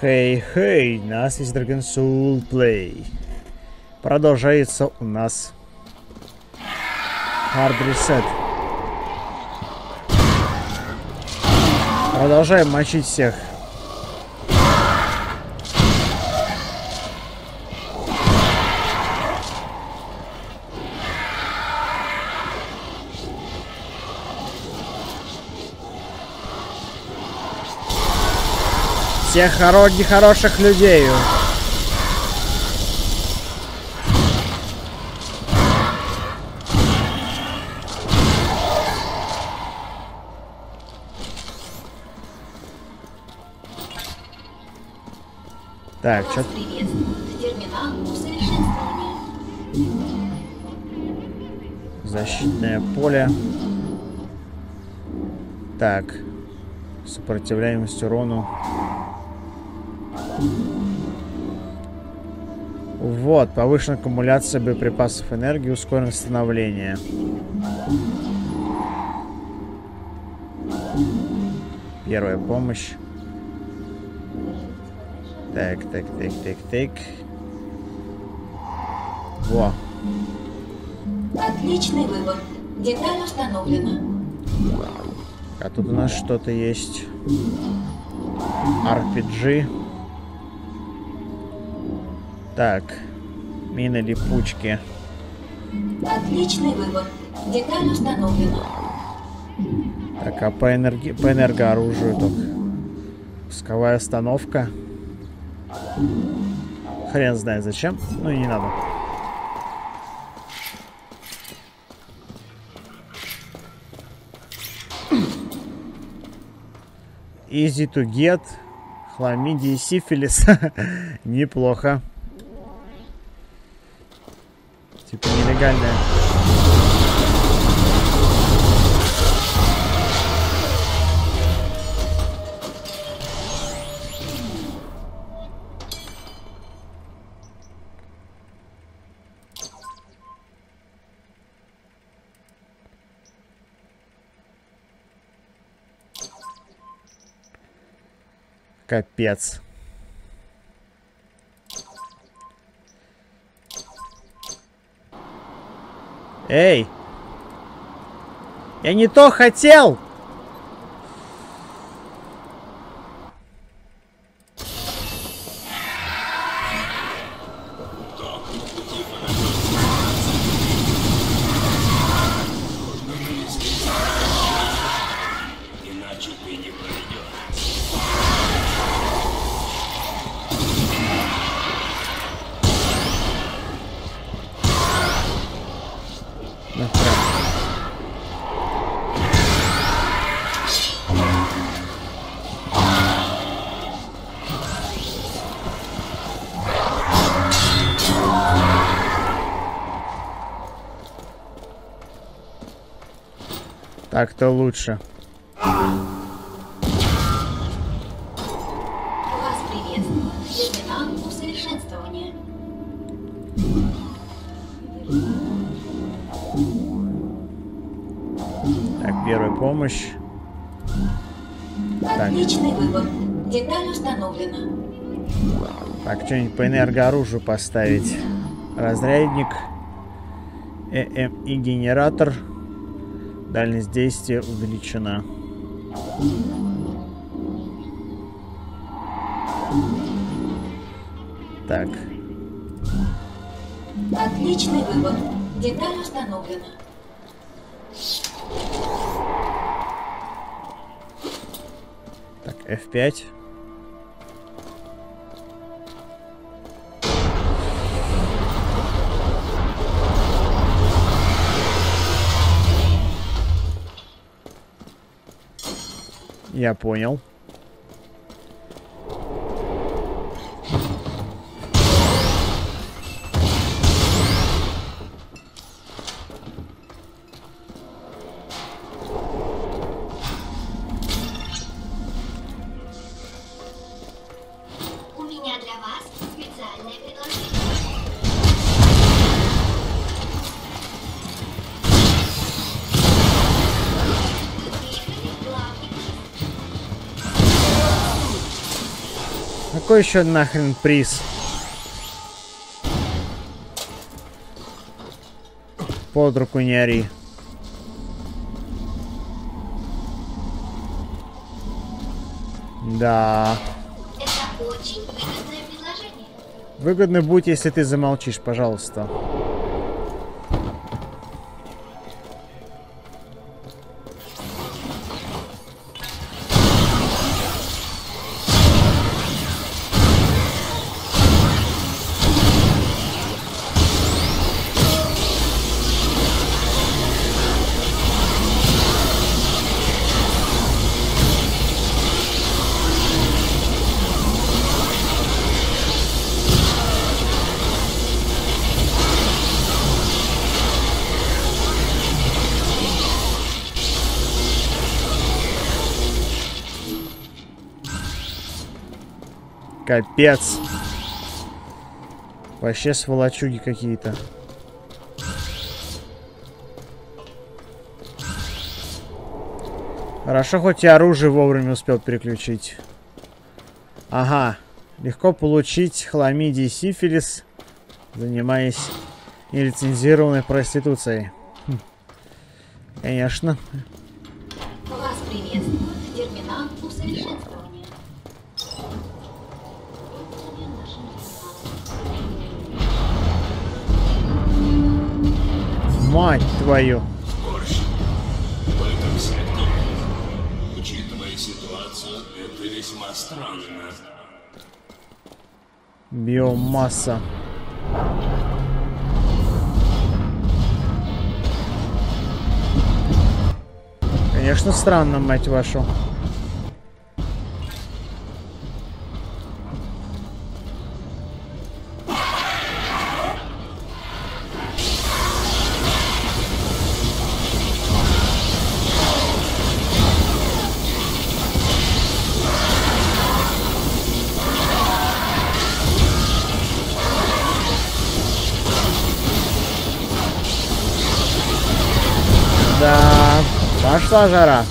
Хей, хей, нас есть Dragon Soul Play. Продолжается у нас Hard Reset. Продолжаем мочить всех. Всех хоро нехороших людей. Так, что... Защитное поле. Так. Сопротивляемость урону. Вот, повышенная аккумуляция боеприпасов энергии, ускоренное становление. Первая помощь. Так, так, так, так, так. Во. Отличный выбор. Деталь установлена. А тут у нас что-то есть. RPG. Так. Мины липучки. Отличный выбор. Деталь установлена. Так, а по, энерги... по энергооружию только. Пусковая остановка. Хрен знает зачем. Ну и не надо. Easy to get. Хламидия и сифилис. Неплохо. Типа нелегальная. Капец. Эй! Я не то хотел! Так-то лучше. Вас приветствует. Усовершенствования. Так, первая помощь. Отличный выбор. Деталь установлена. Так, что-нибудь по энергооружию поставить. Разрядник. ЭМИ генератор. Дальность действия увеличена. Так. Отличный выбор. Деталь установлена. Так, F5. Я Какой еще нахрен приз? Под руку не ори. Да. Это очень выгодное предложение. Выгодно будет, если ты замолчишь, пожалуйста. Капец. Вообще сволочуги какие-то. Хорошо, хоть и оружие вовремя успел переключить. Ага. Легко получить хламидий сифилис, занимаясь нелицензированной проституцией. Хм. Конечно. Вас приветствует терминал усовершенствования. Мать твою. Биомасса. Конечно, странно, мать вашу. passará.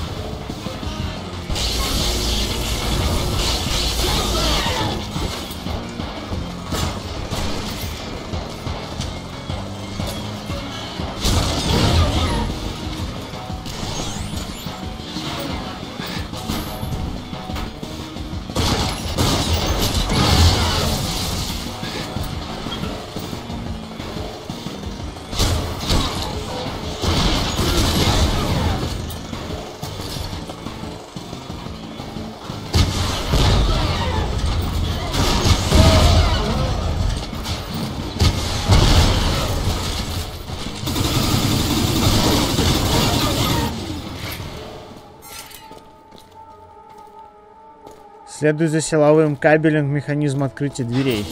Следуй за силовым кабелем к открытия дверей.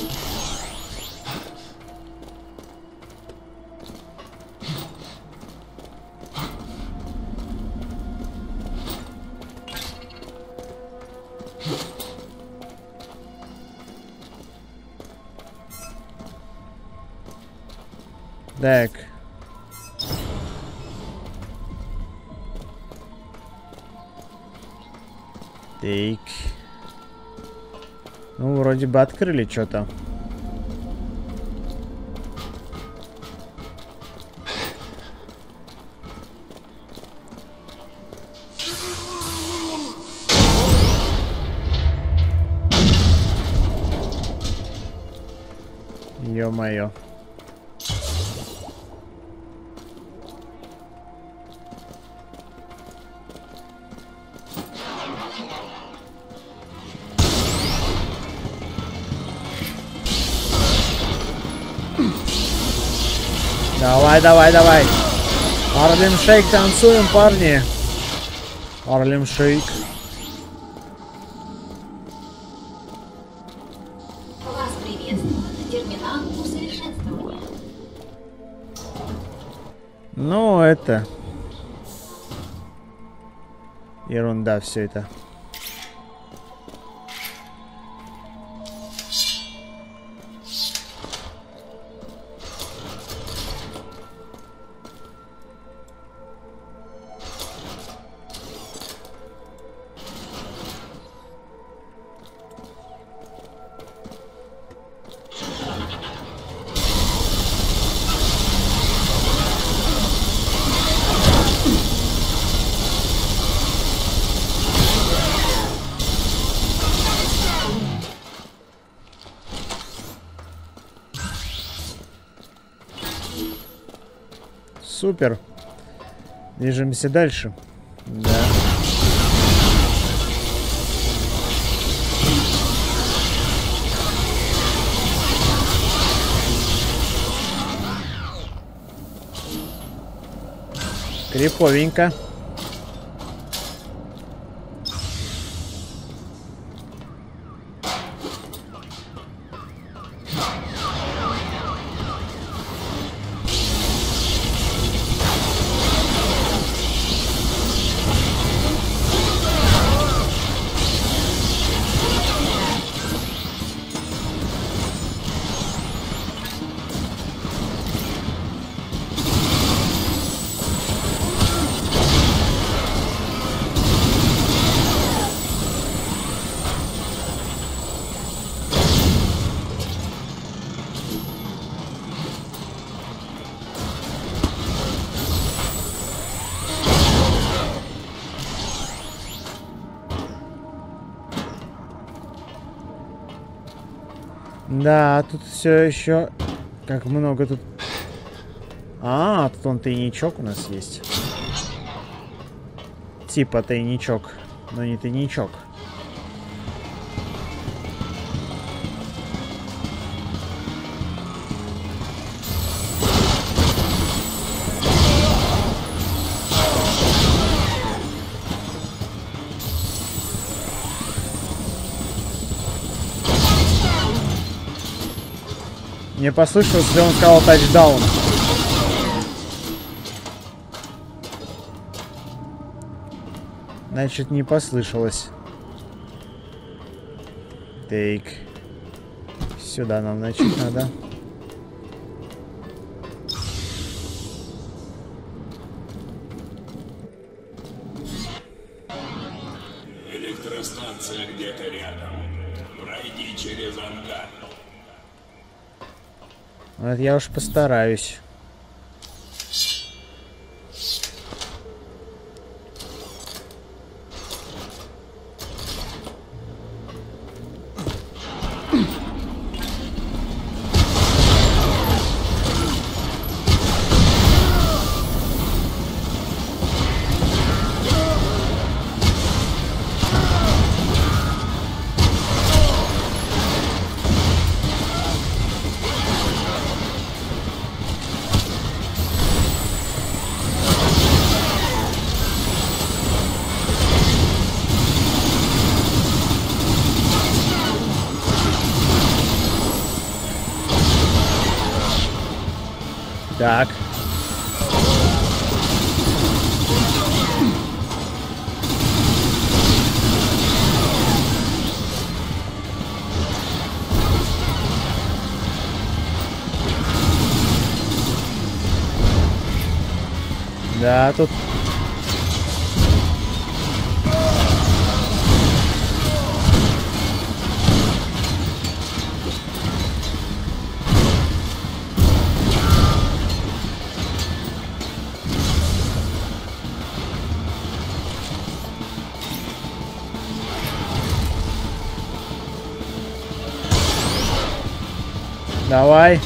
Так. Так. Ну, вроде бы открыли что-то. Ё-моё. Давай, давай, давай. Арлем Шейк танцуем, парни. Арлем Шейк. Ну, это... Ерунда все это. Супер. Движемся дальше. Да. Криповенько. Да, тут все еще... Как много тут... А, тут он тайничок у нас есть. Типа тайничок, но не тайничок. Мне послышалось, что он сказал тачдаун. Значит, не послышалось. Так. Сюда нам, значит, надо. Я уж постараюсь. Да, тут... Давай.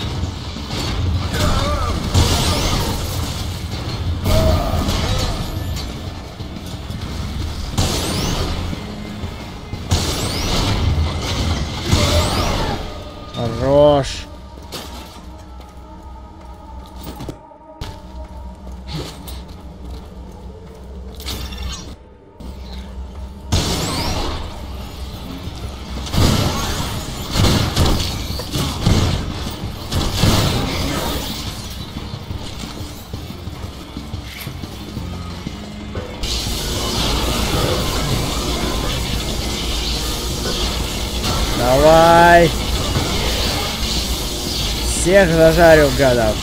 Всех зажарю, гадов.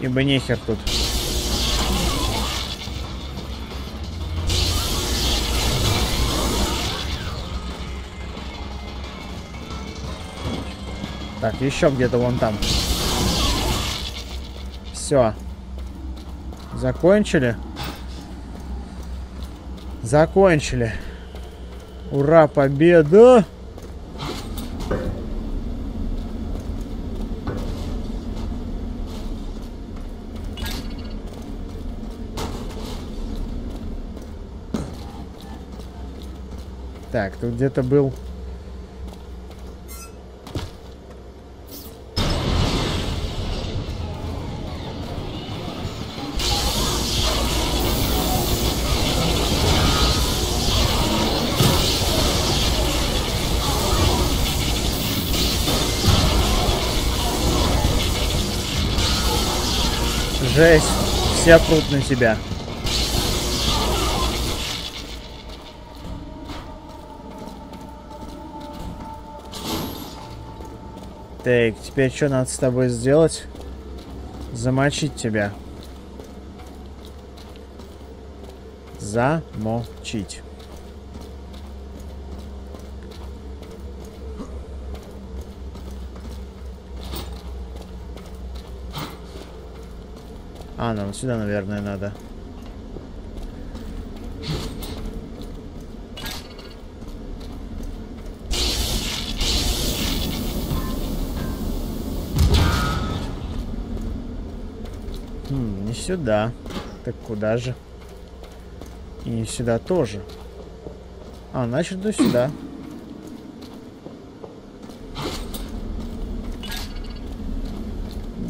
Ибо нехер тут. Так, еще где-то вон там. Все. Закончили? Закончили. Ура, победа! Так, тут где-то был... Жесть, все прут на тебя. Так, теперь что надо с тобой сделать? Замочить тебя. Замочить. А, нам сюда, наверное, надо. Сюда. Так куда же? И сюда тоже. А, значит, до сюда.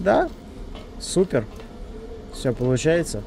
Да, супер. Все получается.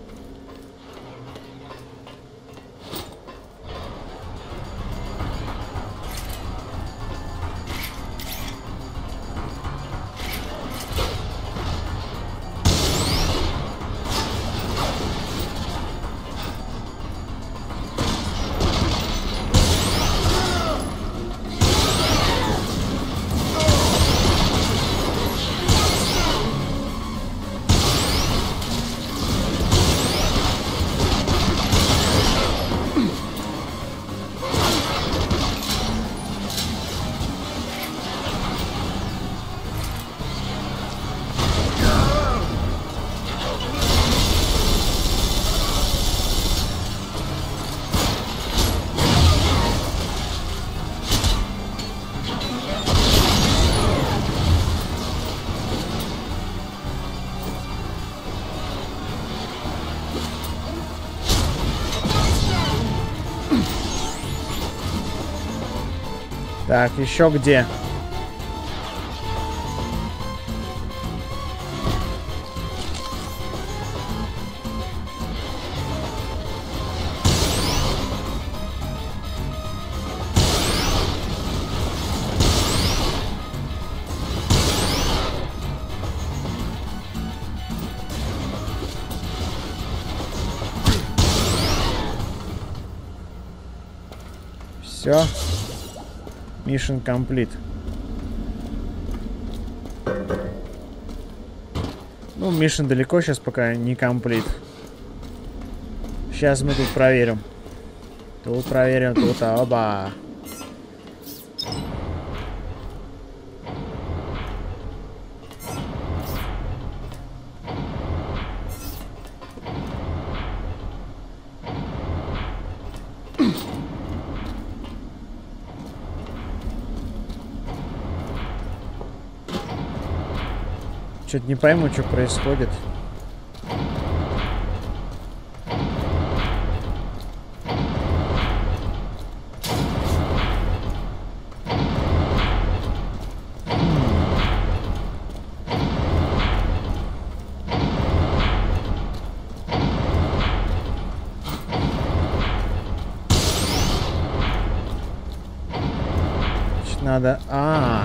Так, еще где? Все. Mission complete. Ну, Mission далеко сейчас пока не комплит. Сейчас мы тут проверим. Тут проверим, тут, оба. Что-то не пойму, что происходит. Надо... А, -а, -а.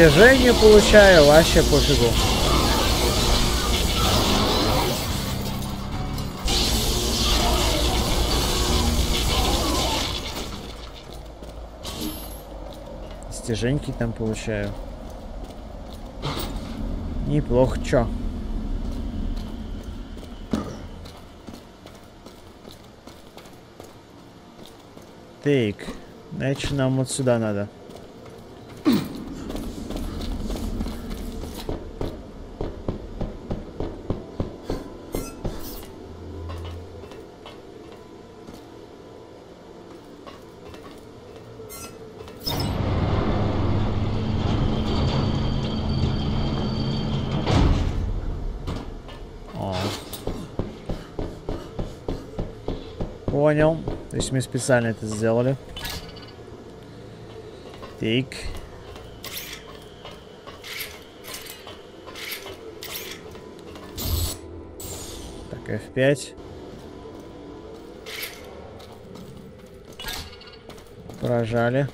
Достижение получаю, вообще пофигу. Достиженьки там получаю. Неплохо, чё? Так, значит нам вот сюда надо. Понял. То есть мы специально это сделали. Так. Так, F5. Прожали.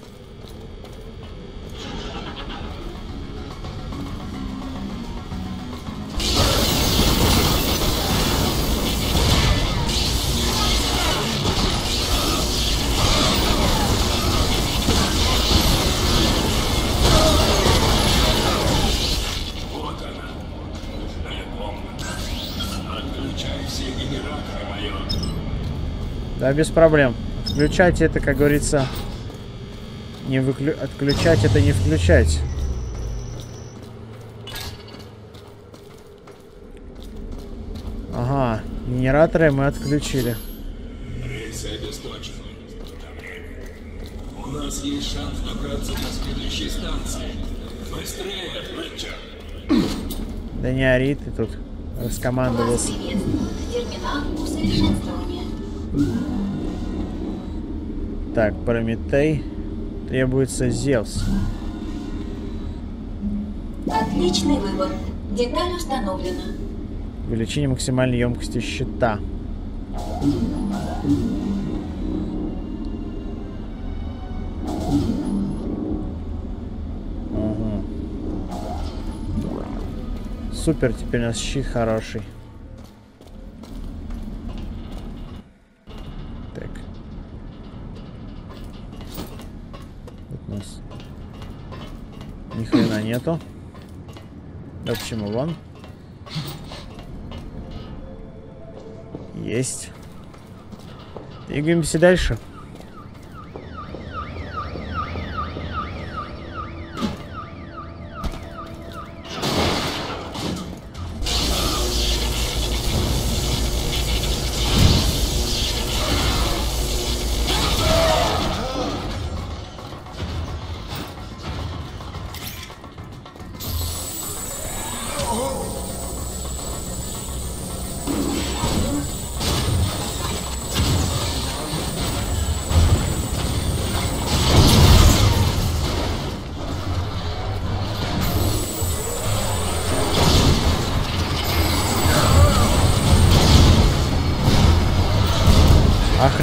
Да, без проблем. Включать это, как говорится, не выклю... отключать это не включать. Ага, генераторы мы отключили. Рейсы обесточены. У нас есть шанс добраться до следующей станции. Быстрее. Да не ори, ты тут Вас раскомандовался. приветствует терминал усовершенствования. Так, Прометей. Требуется Зевс. Отличный выбор. Деталь установлена. Увеличение максимальной емкости щита. Мгм. Супер, теперь у нас щит хороший. Так. У нас ни хрена нету. Да почему вон? Есть. Двигаемся дальше.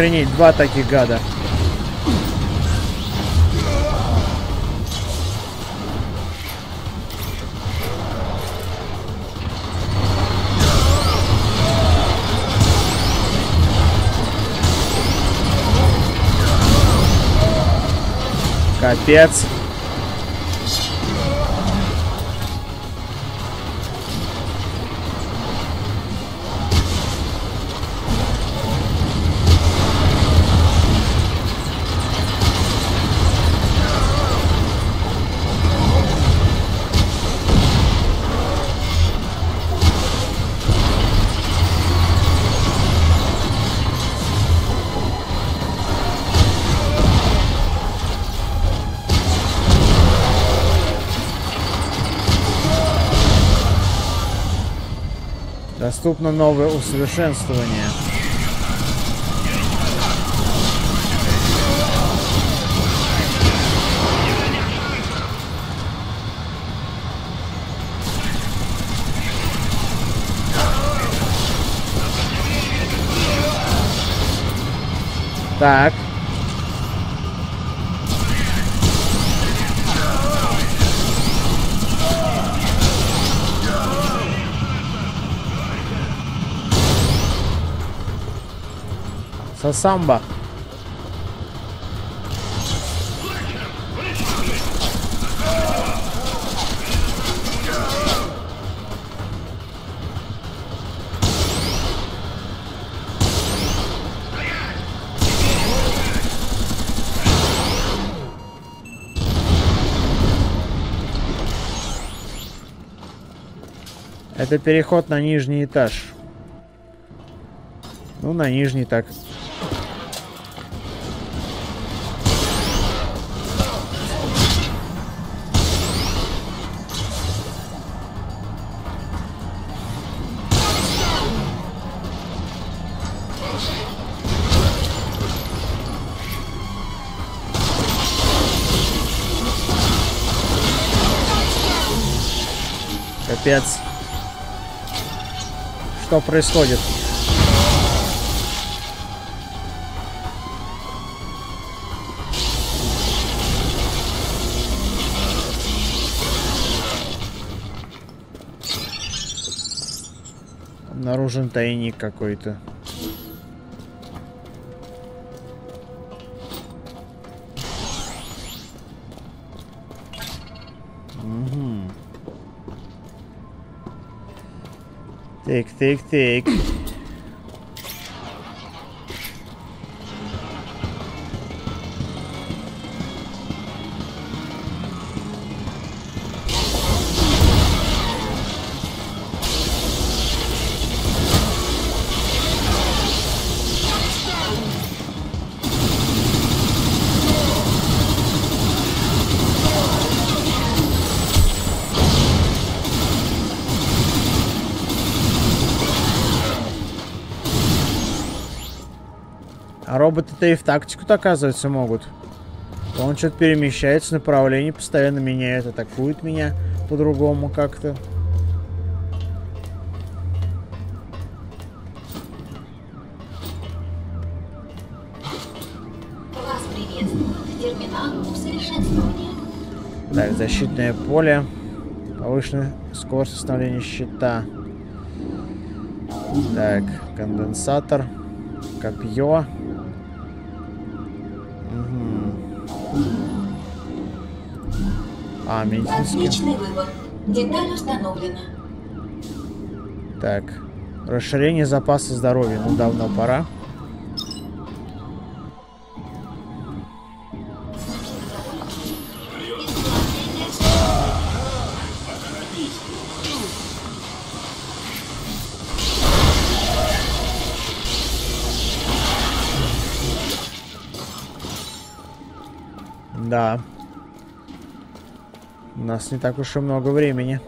Охренеть, два таких гада. Капец. Доступно новое усовершенствование. Так. Сасамба. Это переход на нижний этаж. Ну, на нижний так. Капец. Что происходит? Обнаружен тайник какой-то. Так, так, так. А роботы-то и в тактику-то, оказывается, могут. Он что-то перемещается, направление постоянно меняет, атакует меня по-другому как-то. Так, защитное поле. Повышенная скорость восстановления щита. Так, конденсатор. Копье. А, медицинский. Отличный выбор. Деталь установлена. Так. Расширение запаса здоровья. Ну, давно пора. Да. У нас не так уж и много времени.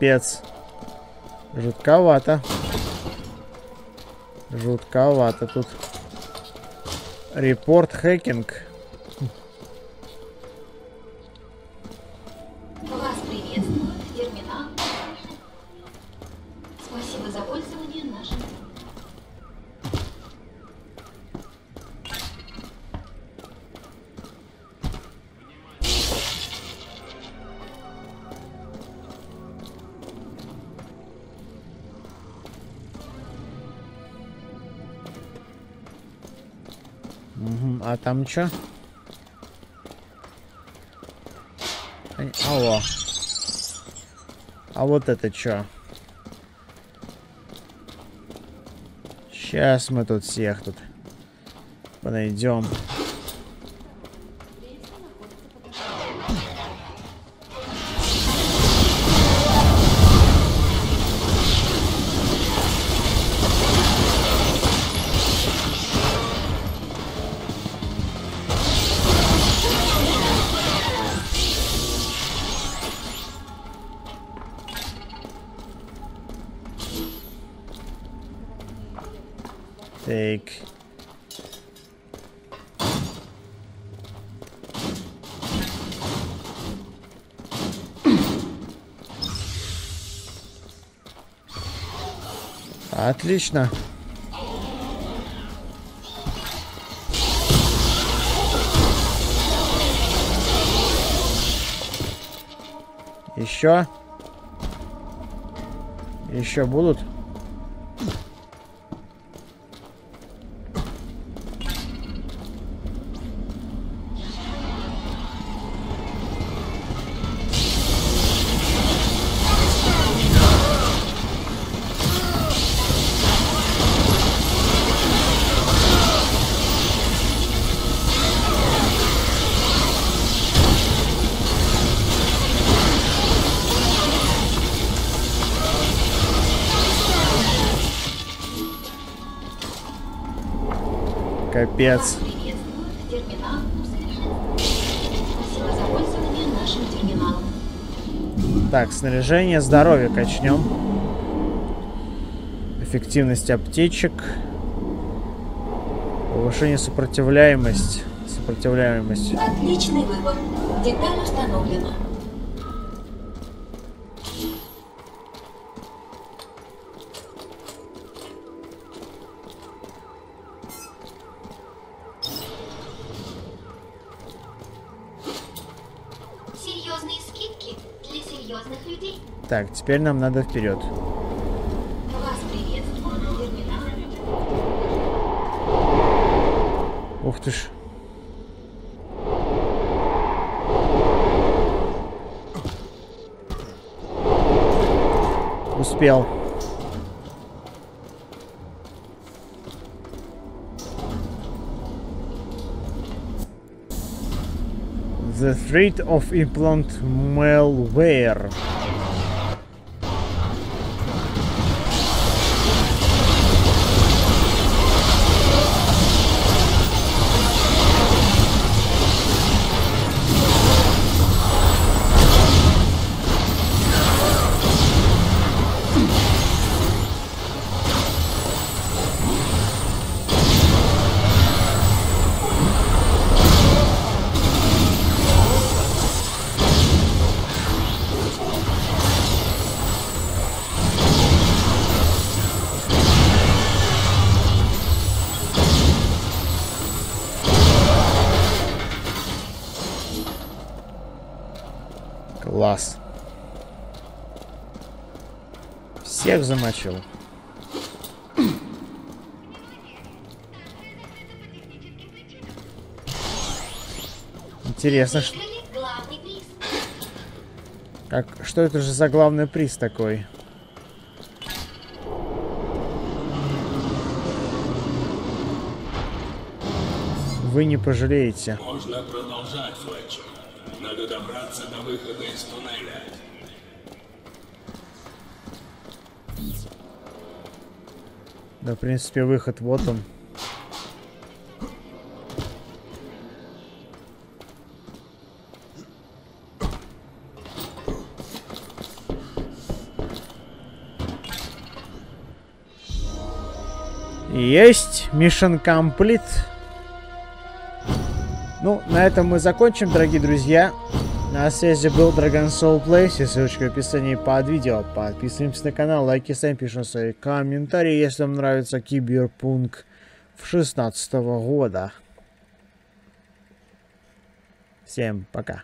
Капец. Жутковато. Жутковато тут. Репорт хакинг. Там чё? Ань- Алло. А вот это чё? Сейчас мы тут всех тут подойдем. Так. Отлично. Еще? Еще будут? Терминалом. Так, снаряжение, здоровье качнем. Эффективность аптечек. Повышение сопротивляемость. Сопротивляемость. Отличный выбор. Деталь установлена. Так, теперь нам надо вперед. Ух ты ж. Успел. The threat of implant malware. Интересно, приз. как, что это же за главный приз такой? Вы не пожалеете. Можно продолжать, Флетчер. Надо добраться до выхода из туннеля. Да, в принципе, выход вот он. Есть, mission complete. Ну, на этом мы закончим, дорогие друзья. На связи был Dragon Soul Play, все ссылочки в описании под видео. Подписываемся на канал, лайки ставим, пишем свои комментарии, если вам нравится Киберпунк в 16 года. Всем пока.